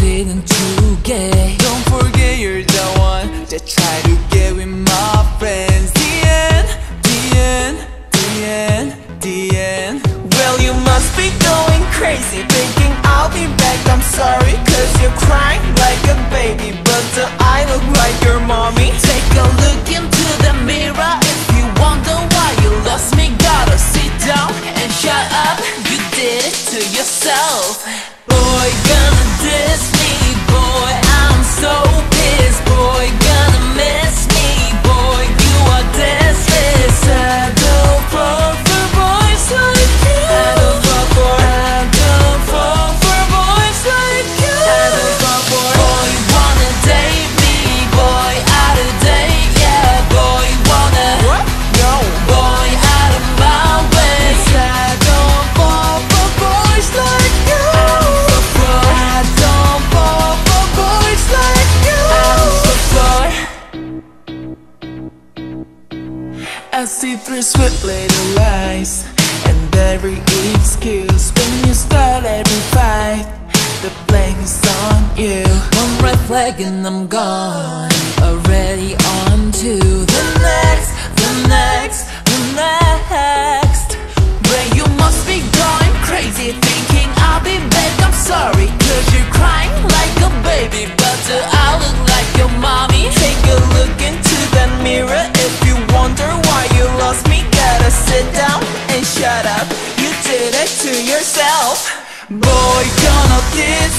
didn't you get? Don't forget you're the one that tried to get with my friends. The end, the end, the end, the end. Well, you must be going crazy, thinking I'll be back. I'm sorry, cause you're crying like a baby. But do I look like your mommy? Take a look into the mirror if you wonder why you lost me. Gotta sit down and shut up. You did it to yourself. I see through sweet little lies And every excuse When you start every fight The blame is on you. One red flag and I'm gone Already on the Yeah.